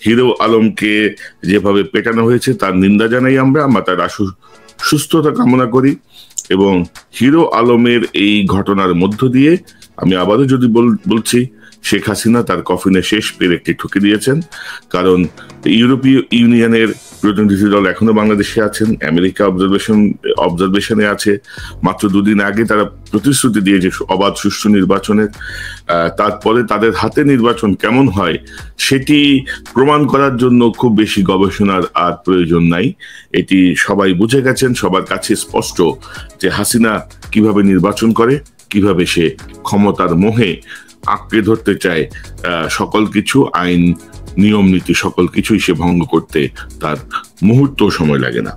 Hero আলমকে যেভাবে পেটানো হয়েছে, তার নিন্দা জানাই আমরা। আমরা তার সুস্থতা কামনা করি এবং হিরো আলমের এই ঘটনার মধ্য দিয়ে আমি আবারও যদি বলছি, শেখ হাসিনা তার কফিনে শেষ পেরেকটি ঠুকে দিয়েছেন। কারণ ইউরোপীয় ইউনিয়নের প্রতিনিধি দল এখনও বাংলাদেশে আছেন, আমেরিকা অবজারভেশন অবজারভেশনে আছে। মাত্র দুদিন আগে তারা প্রতিশ্রুতি দিয়েছে অবাধ সুষ্ঠু নির্বাচনের তারপরে তাদের হাতে নির্বাচন কেমন হয় সেটি প্রমাণ করার জন্য খুব বেশি গবেষণার আর প্রয়োজন নাই। এটি সবাই বুঝে গেছেন, সবার কাছে স্পষ্ট যে হাসিনা কীভাবে নির্বাচন করে, কীভাবে সে ক্ষমতার মোহে আঁকড়ে ধরতে চায় সকল কিছু আইন নিয়ম নীতি সকল কিছুই সে ভঙ্গ করতে তার মুহূর্ত সময় লাগে না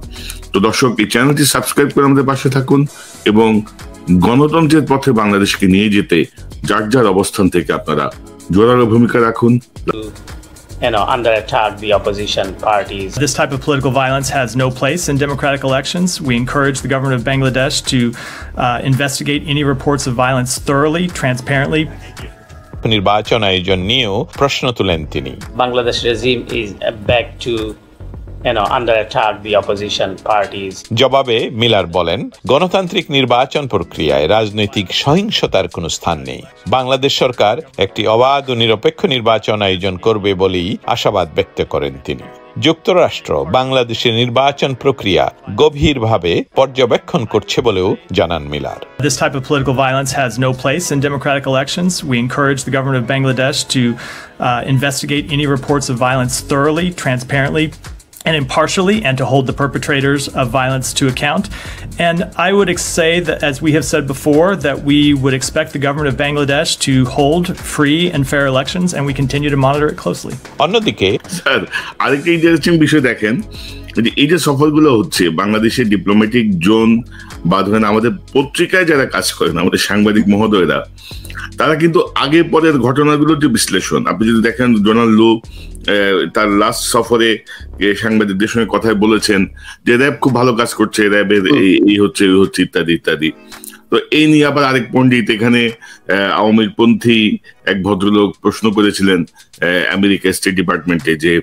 তো দর্শক এই চ্যানেলটি সাবস্ক্রাইব করে আমাদের পাশে থাকুন এবং গণতন্ত্রের পথে বাংলাদেশকে নিয়ে যেতে যার যার অবস্থান থেকে আপনারা জোরালো ভূমিকা রাখুন you know, under attack the opposition parties. This type of political violence has no place in democratic elections. We encourage the government of Bangladesh to uh, investigate any reports of violence thoroughly, transparently, নির্বাচন আয়োজন নিয়েও প্রশ্ন তুলেন তিনি। Bangladesh regime is back to জবাবে Miller বলেন গণতান্ত্রিক নির্বাচন প্রক্রিয়ায় রাজনৈতিক সহিংসতার কোনো স্থান নেই বাংলাদেশ সরকার একটি অবাধ ও নিরপেক্ষ নির্বাচন আয়োজন করবে বলেই আশাবাদ ব্যক্ত করেন তিনি যুক্তরাষ্ট্র বাংলাদেশের নির্বাচন প্রক্রিয়া গভীরভাবে পর্যবেক্ষণ করছে বলেও জানান Miller This type of political violence has no place in democratic elections. We encourage the government of Bangladesh to uh, investigate any reports of violence thoroughly, transparently, and impartially and to hold the perpetrators of violence to account. And I would say that, as we have said before, that we would expect the government of Bangladesh to hold free and fair elections, and we continue to monitor it closely. অন্যদিকে sir আরেকটা interesting বিষয় দেখেন এই যে সফলগুলো হচ্ছে বাংলাদেশের diplomatic zone বা ধরেন আমাদের পত্রিকায় যারা কাজ করেন আমাদের সাংবাদিক মহোদয়রা তারা কিন্তু আগে পরের ঘটনাগুলোর যে বিশ্লেষণ আপনি যদি দেখেন ডোনাল্ড লু তার লাস্ট সফরে সাংবাদিকদের সঙ্গে কথায় বলেছেন যে র্যাব খুব ভালো কাজ করছে র্যাবের এই হচ্ছে এই হচ্ছে ইত্যাদি ইত্যাদি। তো এই নিয়ে আবার আরেক পণ্ডিত এখানে আওয়ামী পন্থী এক ভদ্রলোক প্রশ্ন করেছিলেন আমেরিকা স্টেট ডিপার্টমেন্টে যে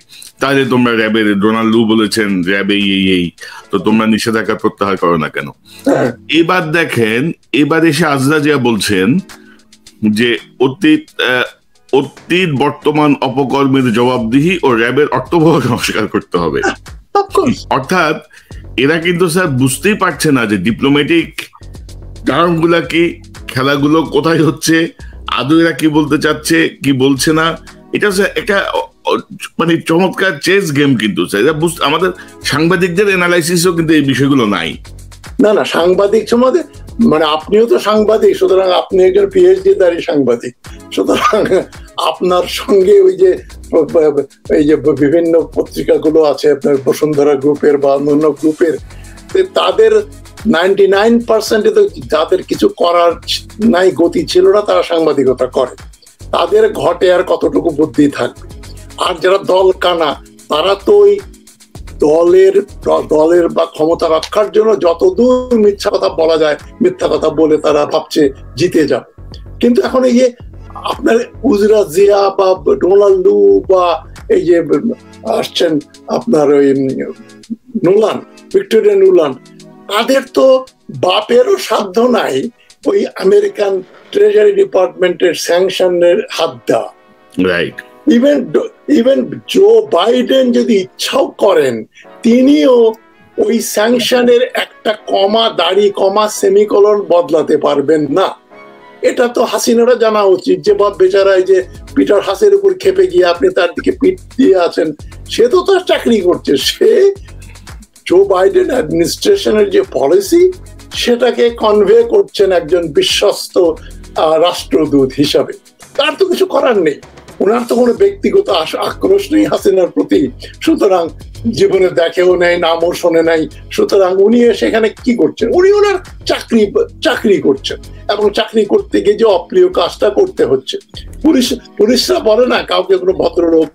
তাহলে তোমরা র্যাবের ডোনাল্ড লু বলেছেন র্যাব এই এই এই তো তোমরা নিষেধাজ্ঞা প্রত্যাহার করো না কেন? হ্যাঁ। এবার দেখেন এবার এসে আজরা জিয়া বলছেন যে অতীত অতীত বর্তমান অপকর্মের জবাবদিহি ও র্যাবের অর্থবহ সংস্কার করতে হবে। অর্থাৎ এরা কিন্তু স্যার বুঝতেই পারছে না যে ডিপ্লোম্যাটিক টার্মগুলা কি খেলাগুলো কোথায় হচ্ছে আদৌ এরা কি বলতে চাচ্ছে কি বলছে না। এটা স্যার একটা মানে চমৎকার চেস গেম কিন্তু স্যার। এটা বুঝতে আমাদের সাংবাদিকদের এনালাইসিসও কিন্তু এই বিষয়গুলো নাই। না না সাংবাদিক সমাজে মানে আপনিও তো সাংবাদিক সুতরাং আপনি একজন পিএইচডি দারি সাংবাদিক। সুতরাং আপনার সঙ্গে ওই যে এই যে বিভিন্ন পত্রিকাগুলো আছে, আপনার বসুন্ধরা গ্রুপের বা অন্যান্য গ্রুপের তাদের নাইনটি নাইন পার্সেন্টে তো যাদের কিছু করার নাই, গতি ছিল না, তারা সাংবাদিকতা করে। তাদের ঘটে আর কতটুকু বুদ্ধি থাকবে? আর যারা দল কানা, তারা তো ওই দলের দলের বা ক্ষমতা রক্ষার জন্য যতদূর মিথ্যা কথা বলা যায়, মিথ্যা কথা বলে তারা ভাবছে জিতে যাবে। কিন্তু এখন এই যে আপনার উজরা জিয়া বা ডোনাল্ডু বা এই যে আসছেন আপনার ওই নোলান ভিক্টোরিয়া নোলান তাদের তো বাপেরও সাধ্য নাই ওই আমেরিকান ট্রেজারি ডিপার্টমেন্টের স্যাংশনের হাত দেওয়া। Right even even Joe Biden যদি ইচ্ছাও করেন তিনিও ওই স্যাংশনের একটা কমা দাড়ি কমা সেমিকলন বদলাতে পারবেন না। এটা তো হাসিনারা জানা উচিত যে বাপ বেচারা যে পিটার হাসের উপর খেপে গিয়ে আপনি তার দিকে পিট দিয়ে আছেন, সে তো তার চাকরি করছে। সে জো বাইডেন অ্যাডমিনিস্ট্রেশনের যে পলিসি সেটাকে কনভে করছেন একজন বিশ্বস্ত রাষ্ট্রদূত হিসাবে। তার তো কিছু করার নেই। ওনার তো কোনো ব্যক্তিগত আক্রোশ নেই হাসিনার প্রতি। সুতরাং জীবনে দেখেও নেই নামও শোনে নাই। সুতরাং উনি সেখানে কি করছেন? উনি ওনার চাকরি চাকরি করছেন এবং চাকরি করতে গিয়ে যে অপ্রিয় কাজটা করতে হচ্ছে। পুলিশ পুলিশরা বলে না কাউকে কোনো ভদ্রলোক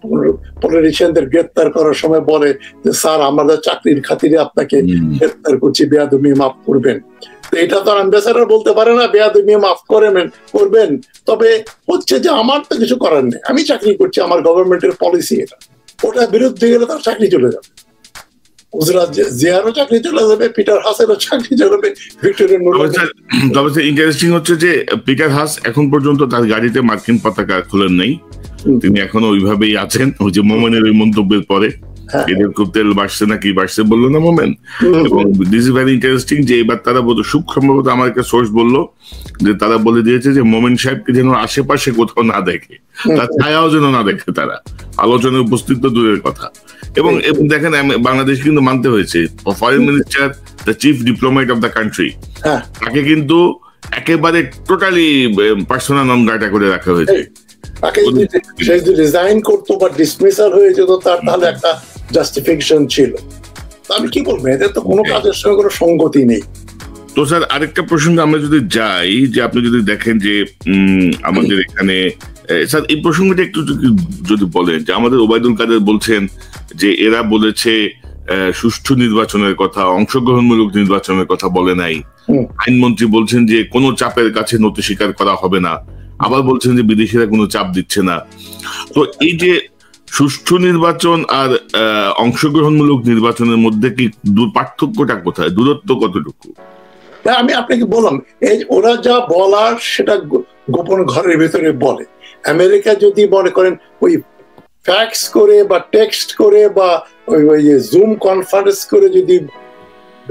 পলিটিশিয়ানদের গ্রেপ্তার করার সময় বলে যে স্যার আমাদের চাকরির খাতিরে আপনাকে গ্রেপ্তার করছি বেয়াদমি মাফ করবেন। এটা তো অ্যাম্বাসাডার বলতে পারে না বেয়াদমি মাফ করেন করবেন। তবে হচ্ছে যে আমার তো কিছু করার নেই। আমি চাকরি করছি আমার গভর্নমেন্টের পলিসি এটা। ওটা বিরুদ্ধে গেলে তার চাকরি চলে যাবে। গুজরাট জিয়ারও চাকরি চলে যাবে পিটার হাসেরও চাকরি চলে যাবে ভিক্টোরিয়া তবে স্যার তবে স্যার ইন্টারেস্টিং হচ্ছে যে পিটার হাস এখন পর্যন্ত তার গাড়িতে মার্কিন পতাকা খোলেন নাই। তিনি এখনও ওইভাবেই আছেন ওই যে মোমেনের ওই মন্তব্যের পরে। এদের তেল না কি বলল না মোমেন। এবং দিস ইজ ভেরি ইন্টারেস্টিং যে এবার তারা বলতো সুখ সম্ভবত আমার একটা সোর্স বলল যে তারা বলে দিয়েছে যে মোমেন সাহেবকে যেন আশেপাশে কোথাও না দেখে। তার ছায়াও যেন না দেখে তারা। আলোচনায় উপস্থিত তো দূরের কথা। এবং দেখেন বাংলাদেশ কিন্তু মানতে হয়েছে। Foreign minister the chief diplomat of the country হ্যাঁ। তাকে কিন্তু একেবারে টোটালি পার্সোনাল নন গাটা করে রাখা হয়েছে। তাকে যদি সে যদি রিজাইন করতো বা ডিসমিসাল হয়ে যেত তার তাহলে একটা জাস্টিফিকেশন ছিল। আমি কি বলব এদের তো কোনো কাজের সঙ্গে কোনো সঙ্গতি নেই। তো স্যার আরেকটা প্রসঙ্গে আমরা যদি যাই যে আপনি যদি দেখেন যে আমাদের এখানে স্যার এই প্রসঙ্গটা একটু যদি বলেন যে আমাদের ওবায়দুল কাদের বলছেন যে এরা বলেছে সুষ্ঠু নির্বাচনের কথা অংশগ্রহণমূলক নির্বাচনের কথা বলে নাই। আইনমন্ত্রী বলছেন যে কোনো চাপের কাছে নথি স্বীকার করা হবে না। আবার বলছেন যে বিদেশিরা কোনো চাপ দিচ্ছে না। তো এই যে সুষ্ঠু নির্বাচন আর অংশগ্রহণমূলক নির্বাচনের মধ্যে কি পার্থক্যটা কোথায়? দূরত্ব কতটুকু? আমি আপনাকে বললাম, এই ওরা যা বলার সেটা গোপন ঘরের ভিতরে বলে। আমেরিকা যদি মনে করেন ওই ফ্যাক্স করে বা টেক্সট করে বা ওই ওই জুম কনফারেন্স করে যদি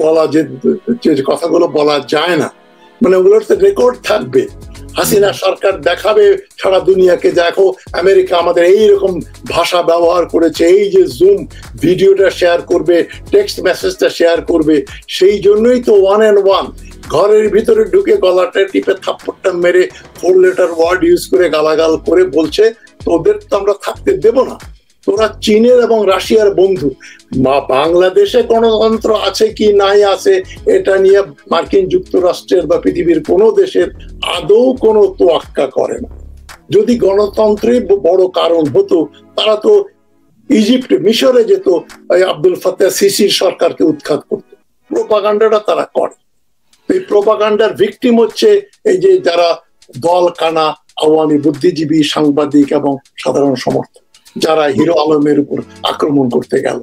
বলা যে কথাগুলো বলা যায় না মানে ওগুলোর তো রেকর্ড থাকবে। হাসিনা সরকার দেখাবে সারা দুনিয়াকে, দেখো আমেরিকা আমাদের এই রকম ভাষা ব্যবহার করেছে, এই যে জুম ভিডিওটা শেয়ার করবে টেক্সট মেসেজটা শেয়ার করবে, সেই জন্যই তো ওয়ান অ্যান্ড ওয়ান ঘরের ভিতরে ঢুকে গলাটা টিপে থাপ্পড়টা মেরে ফোর লেটার ওয়ার্ড ইউজ করে গালাগাল করে বলছে, তোদের তো আমরা থাকতে দেব না। তোরা চীনের এবং রাশিয়ার বন্ধু। মা, বাংলাদেশে গণতন্ত্র আছে কি নাই আছে, এটা নিয়ে মার্কিন যুক্তরাষ্ট্রের বা পৃথিবীর কোনো দেশের আদৌ কোনো তোয়াক্কা করে না। যদি গণতন্ত্রের ব- বড় কারণ হতো, তারা তো ইজিপ্ট, মিশরে যেত আব্দুল ফাত্তাহ সিসির সরকারকে উৎখাত করতো। প্রোপাগান্ডাটা তারা করে। এই প্রোপাগান্ডার ভিকটিম হচ্ছে এই যে যারা দল কানা আওয়ামী বুদ্ধিজীবী, সাংবাদিক এবং সাধারণ সমর্থক। যারা হিরো আলমের উপর আক্রমণ করতে গেল।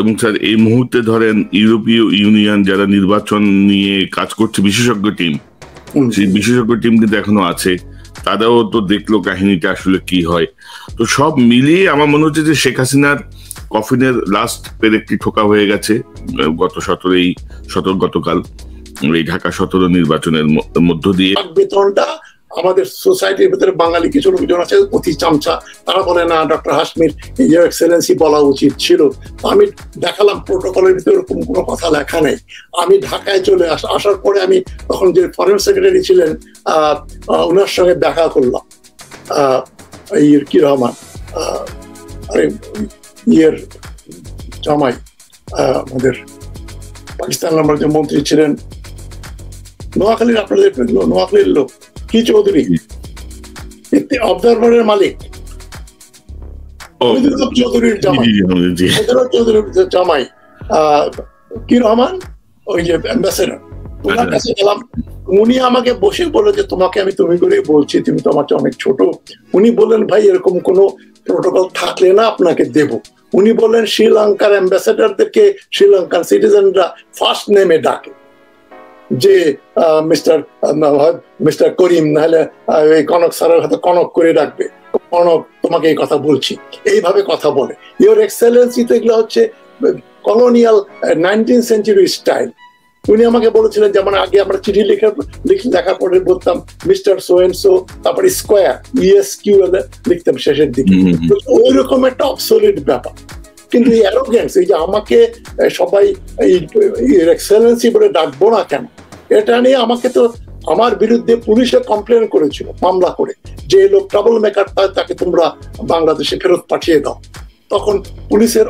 এবং স্যার এই মুহূর্তে ধরেন ইউরোপীয় ইউনিয়ন যারা নির্বাচন নিয়ে কাজ করছে বিশেষজ্ঞ টিম সেই বিশেষজ্ঞ টিম কিন্তু এখনও আছে। তারাও তো দেখল কাহিনীটা আসলে কি হয়। তো সব মিলিয়ে আমার মনে হচ্ছে যে শেখ হাসিনার কফিনের লাস্ট পেরেকটি ঠোকা হয়ে গেছে গত সতেরোই সতেরো গতকাল এই ঢাকা সতেরো নির্বাচনের মধ্য দিয়ে। বেতনটা আমাদের সোসাইটির ভিতরে বাঙালি কিছু লোকজন আছে, অতি চামচা। তারা বলে, না, ডক্টর হাসমির ইয়ে এক্সেলেন্সি বলা উচিত ছিল। আমি দেখালাম প্রোটোকলের ভিতরে এরকম কোনো কথা লেখা নেই। আমি ঢাকায় চলে আস, আসার পরে আমি তখন যে ফরেন সেক্রেটারি ছিলেন ওনার সঙ্গে দেখা করলাম। এই কি রহমান আরে, ইয়ের জামাই আমাদের পাকিস্তান আমার যে মন্ত্রী ছিলেন। নোয়াখালীর আপনাদের, নোয়াখালীর লোক। কি চৌধুরী? অবজারভারের মালিক। চৌধুরীর জামাই। চৌধুরীর জামাই কি রহমান? ওই যে অ্যাম্বাসেডার ওনার কাছে গেলাম। উনি আমাকে বসে বলে যে তোমাকে আমি তুমি করে বলছি তুমি তো আমার অনেক ছোট। উনি বললেন ভাই এরকম কোনো প্রোটোকল থাকলে না আপনাকে দেব। উনি বললেন শ্রীলঙ্কার অ্যাম্বাসেডারদেরকে শ্রীলঙ্কান সিটিজেনরা ফার্স্ট নেমে ডাকে। যে মিস্টার মিস্টার করিম নাহলে এই কনক স্যারের হাতে কনক করে ডাকবে কনক তোমাকে এই কথা বলছি। এইভাবে কথা বলে। ইওর এক্সেলেন্সি তো এগুলো হচ্ছে কলোনিয়াল নাইনটিন সেঞ্চুরি স্টাইল। উনি আমাকে বলেছিলেন যেমন আগে আমরা চিঠি লিখে লিখে লেখার পরে বলতাম মিস্টার সোয়েনসো তারপরে স্কোয়ার ইএস কিউ এল লিখতাম শেষের দিকে। হুম, হুম। একটা অবসলিট ব্যাপার। কিন্তু এই অ্যারোগেন্স এই যে আমাকে সবাই এই এক্সেলেন্সি বলে ডাকবো না কেন? এটা নিয়ে আমাকে তো আমার বিরুদ্ধে পুলিশে কমপ্লেন করেছিল, মামলা করে। যে লোক ট্রাবল মেকার তাকে তোমরা বাংলাদেশে ফেরত পাঠিয়ে দাও। তখন পুলিশের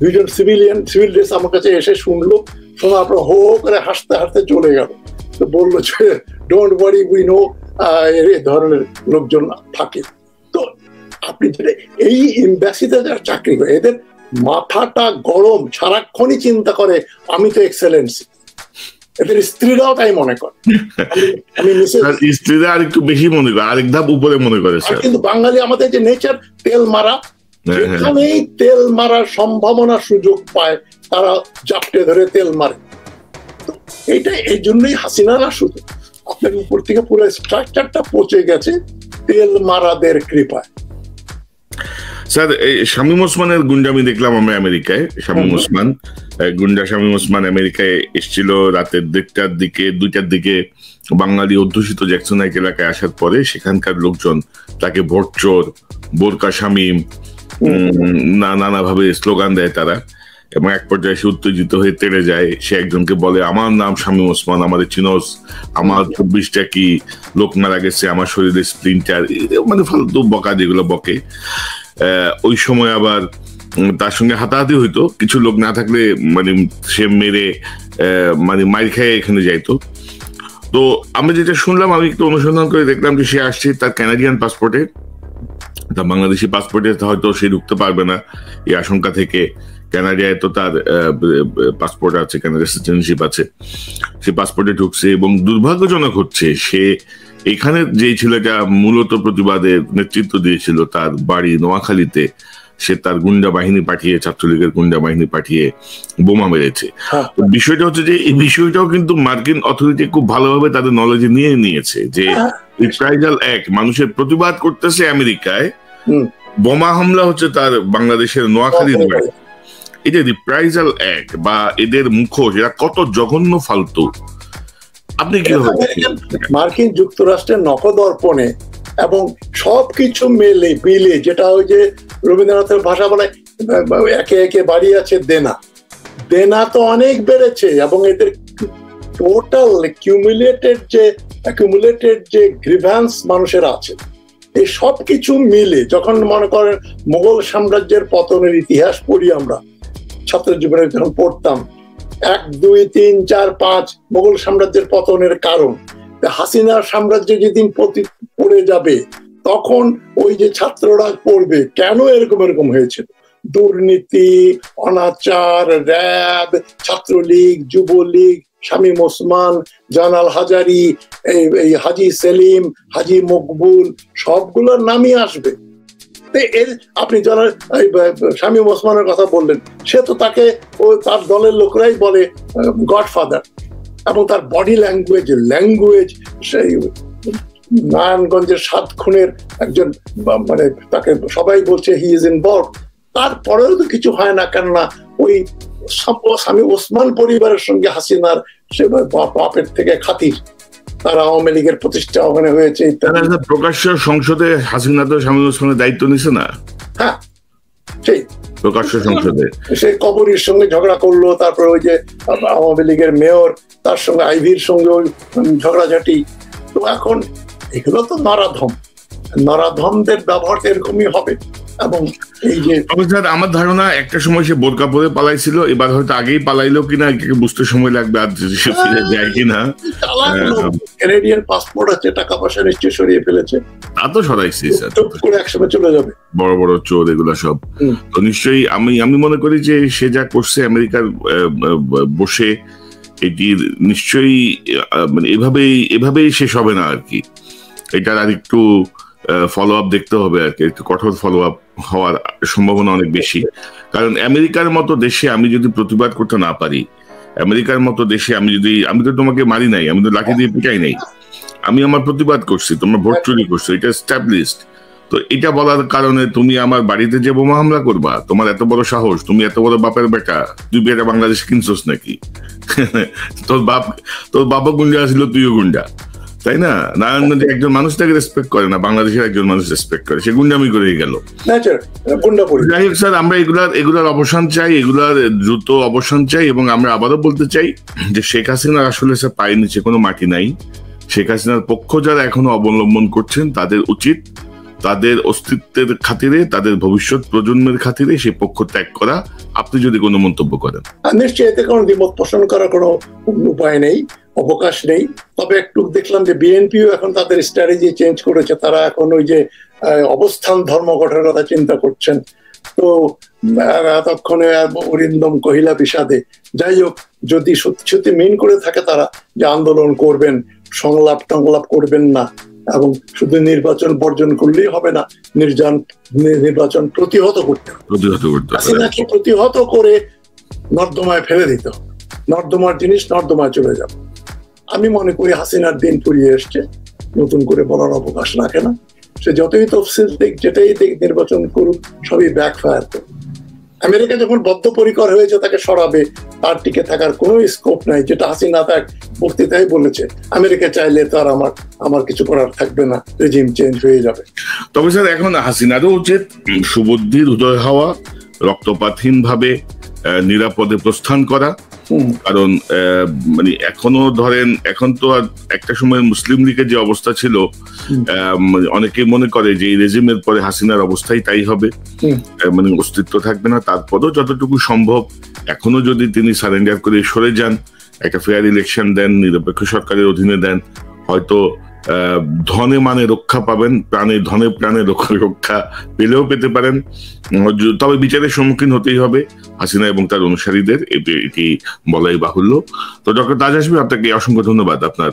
দুজন সিভিলিয়ান সিভিল ড্রেস আমার কাছে এসে শুনলো শোনার পর হো হো করে হাসতে হাসতে চলে গেল। তো বলল যে ডোন্ট ওয়ারি উই নো এই ধরনের লোকজন থাকে। তো আপনি যেটা এই এম্বাসিতে যারা চাকরি করে, এদের মাথাটা গরম, সারাক্ষণই চিন্তা করে, আমি তো এক্সেলেন্সি এদের স্ত্রীরাও তাই মনে করে। আমি- স্ত্রীরা আর একটু বেশি মনে করে আরেক ধাপ উপরে মনে করে কিন্তু বাঙালি আমাদের যে নেচার তেল মারা হ্যাঁ, হ্যাঁ। যেখানেই তেল মারার সম্ভাবনা সুযোগ পায় তারা জাপটে ধরে তেল মারে। তো এইটা এই জন্যই হাসিনা না শুধু আপনার উপর থেকে পুরো স্ট্রাকচারটা পচে গেছে তেল মারাদের কৃপায়। স্যার এই শামীম ওসমানের গুন্ডামি দেখলাম আমরা আমেরিকায়। শামীম। ওসমান গুন্ডা শামীম ওসমান আমেরিকায় এসেছিল রাতের দেড়টার দিকে দুইটার দিকে বাঙালি অধ্যুষিত জ্যাকসন হাইট এলাকায় আসার পরে সেখানকার লোকজন তাকে ভোট চোর বোরকা শামীম না নানাভাবে স্লোগান দেয় তারা এবং এক পর্যায়ে সে উত্তেজিত হয়ে তেড়ে যায়। সে একজনকে বলে আমার নাম শামীম ওসমান আমাদের চিনস আমার চব্বিশটা কি লোক মারা গেছে আমার শরীরে স্প্লিন্টার মানে ফালতু বকা যেগুলো বকে। ওই সময় আবার তার সঙ্গে হাতাহাতি হইতো। কিছু লোক না থাকলে মানে সে মেরে মানে মাইর খেয়ে এখানে যাইতো। তো আমরা যেটা শুনলাম, আমি একটু অনুসন্ধান করে দেখলাম যে সে আসছে তার ক্যানাডিয়ান পাসপোর্টে তা বাংলাদেশি পাসপোর্টে হয়তো সে ঢুকতে পারবে না এই আশঙ্কা থেকে। কানাডিয়ায় তো তার পাসপোর্ট আছে কানাডার সিটিজেনশিপ আছে। সে পাসপোর্টে ঢুকছে এবং দুর্ভাগ্যজনক হচ্ছে, সে এখানে যে ছেলেটা মূলত প্রতিবাদের নেতৃত্ব দিয়েছিল তার বাড়ি নোয়াখালীতে সে তার গুন্ডা বাহিনী পাঠিয়ে ছাত্রলীগের গুন্ডা বাহিনী পাঠিয়ে বোমা মেরেছে। হ্যাঁ। বিষয়টা হচ্ছে যে এই বিষয়টাও কিন্তু মার্কিন অথরিটি খুব ভালোভাবে তাদের নলেজে নিয়ে নিয়েছে যে হ্যাঁ। রিপ্রাইজাল অ্যাক্ট মানুষের প্রতিবাদ করতেছে আমেরিকায়। বোমা হামলা হচ্ছে তার বাংলাদেশের নোয়াখালীর বাড়ি এই যে রিপ্রাইজাল এক বা এদের মুখোশ এরা কত জঘন্য ফালতু। আপনি কি মার্কিন যুক্তরাষ্ট্রের নখদর্পণে এবং সবকিছু মেলে মিলে যেটা ওই যে রবীন্দ্রনাথের ভাষা বলে, একে একে বাড়ি আছে দেনা। দেনা তো অনেক বেড়েছে এবং এদের টোটাল কিউমুলেটেড যে অ্যাকুমুলেটেড যে গ্রিভ্যান্স মানুষের আছে, এই সব কিছু মিলে, যখন মনে করেন মোগল সাম্রাজ্যের পতনের ইতিহাস পড়ি আমরা, ছাত্র জীবনে যখন পড়তাম এক, দুই, তিন, চার, পাঁচ মোগল সাম্রাজ্যের পতনের কারণ। হাসিনার সাম্রাজ্য যেদিন পড়ে যাবে, তখন ওই যে ছাত্ররা পড়বে, কেন এরকম এরকম হয়েছিল? দুর্নীতি, অনাচার, র্যাব, ছাত্রলীগ, যুবলীগ শামীম ওসমান জানাল হাজারি এই হাজি সেলিম, হাজি মকবুল, সবগুলোর নামই আসবে। এর আপনি এই শামীম ওসমানের কথা বললেন, সে তো তাকে ও তার দলের লোকরাই বলে গডফাদার এবং তার বডি ল্যাঙ্গুয়েজ ল্যাঙ্গুয়েজ সেই নারায়ণগঞ্জের সাত খুনের একজন মানে তাকে সবাই বলছে হি ইজ ইনভলভ তারপরেও তো কিছু হয় না, কেননা ওই স্বামী ওসমান পরিবারের সঙ্গে হাসিনার সে বাপের থেকে খাতির। তারা আওয়ামী লীগের প্রতিষ্ঠা ওখানে হয়েছে প্রকাশ্য সংসদে হাসিনা তো স্বামী ওসমানের দায়িত্ব নিছে না? হ্যাঁ সেই। প্রকাশ্য সংসদে। সে কবরীর সঙ্গে ঝগড়া করল তারপর ওই যে আওয়ামী লীগের মেয়র তার সঙ্গে আইভির সঙ্গে ওই ঝগড়াঝাটি। তো এখন এগুলো তো নরাধম। নরাধমদের ব্যবহার এরকমই হবে। এবং এই যে স্যার আমার ধারণা একটা সময় সে বোরকা পরে পালাইছিল এবার হয়তো আগেই পালাইলো কিনা বুঝতে সময় লাগবে আর যদি সে ফিরে যায় কিনা। ক্যানেডিয়ান পাসপোর্ট আছে টাকা পয়সা নিশ্চয়ই সরিয়ে ফেলেছে। তা তো সরাইছি স্যার। করে একসময় চলে যাবে। বড় বড় চোর এগুলো সব। তো নিশ্চয়ই আমি আমি মনে করি যে সে যা করছে আমেরিকার বসে এটির নিশ্চয়ই মানে এভাবেই এভাবেই শেষ হবে না আর কি। এটার আর একটু ফলো আপ দেখতে হবে আর কি। একটু কঠোর ফলো আপ হওয়ার সম্ভাবনা অনেক বেশি। কারণ আমেরিকার মতো দেশে আমি যদি প্রতিবাদ করতে না পারি আমেরিকার মতো দেশে আমি যদি আমি তো তোমাকে মারি নাই আমি তো লাঠি দিয়ে পিটাই নাই। আমি আমার প্রতিবাদ করছি তোমরা ভোট চুরি করছ এটা স্ট্যাবলিশড তো এটা বলার কারণে তুমি আমার বাড়িতে যে বোমা হামলা করবা তোমার এত বড় সাহস তুমি এত বড় বাপের বেটা তুই বেটা বাংলাদেশ কিনছোস নাকি? তোর বাপ তোর বাবা গুন্ডা ছিল তুইও গুন্ডা। তাই না? নারায়ণগঞ্জে একজন মানুষ তাকে রেসপেক্ট করে না বাংলাদেশের একজন মানুষ রেসপেক্ট করে সে গুন্ডামি করেই গেল। যাই হোক স্যার আমরা এগুলার এগুলার অবসান চাই এগুলার দ্রুত অবসান চাই এবং আমরা আবারও বলতে চাই যে শেখ হাসিনার আসলে স্যার পায়ের নিচে কোনো মাটি নাই। শেখ হাসিনার পক্ষ যারা এখনও অবলম্বন করছেন তাদের উচিত তাদের অস্তিত্বের খাতিরে তাদের ভবিষ্যৎ প্রজন্মের খাতিরে সেই পক্ষ ত্যাগ করা। আপনি যদি কোনো মন্তব্য করেন। নিশ্চয়ই এতে কোনো দ্বিমত পোষণ করার কোনো উপায় নেই। অবকাশ নেই। তবে একটু দেখলাম যে বিএনপিও এখন তাদের স্ট্র্যাটেজি চেঞ্জ করেছে। তারা এখন ওই যে অবস্থান ধর্মঘটের কথা চিন্তা করছেন। তো এতক্ষণে অরিন্দম কহিলা বিষাদে। যাই হোক যদি সত্যি সত্যি মিন করে থাকে তারা যে আন্দোলন করবেন সংলাপ টংলাপ করবেন না এবং শুধু নির্বাচন বর্জন করলেই হবে না নির্যান নির্বাচন প্রতিহত করতে হবে। প্রতিহত করতে হাসিনাকে প্রতিহত করে নর্দমায় ফেলে দিতে হবে। নর্দমার জিনিস নর্দমায় চলে যাবে। আমি মনে করি হাসিনার দিন পুরিয়ে এসছে। নতুন করে বলার অবকাশ রাখে না। সে যতই তফসিল দিক, যেটাই দিক নির্বাচন করুক, সবই ব্যাক ফায়ার করবে আমেরিকা যখন বদ্ধপরিকর হয়েছে, তাকে সরাবে, তার টিকে থাকার কোনো স্কোপ নাই, যেটা হাসিনা তার বক্তৃতায় বলেছে। আমেরিকা চাইলে তার আমার আমার কিছু করার থাকবে না রেজিম চেঞ্জ হয়ে যাবে। তবে স্যার, এখন হাসিনারও উচিত সুবুদ্ধির উদয় হওয়া রক্তপাতহীন ভাবে নিরাপদে প্রস্থান করা। কারণ মানে এখনও ধরেন এখন তো আর একটা সময় মুসলিম লীগের যে অবস্থা ছিল মানে অনেকে মনে করে যে এই রেজিমের পরে হাসিনার অবস্থাই তাই হবে। মানে অস্তিত্ব থাকবে না। তারপরও যতটুকু সম্ভব এখনও যদি তিনি সারেন্ডার করে সরে যান একটা ফেয়ার ইলেকশন দেন নিরপেক্ষ সরকারের অধীনে দেন হয়তো ধনে মানে রক্ষা পাবেন, প্রাণে ধনে, প্রাণে রক্ষা পেলেও পেতে পারেন। তবে বিচারের সম্মুখীন হতেই হবে হাসিনা এবং তার অনুসারীদের এটি বলাই বাহুল্য। তো ডক্টর তাজ আসবে, আপনাকে অসংখ্য ধন্যবাদ আপনার।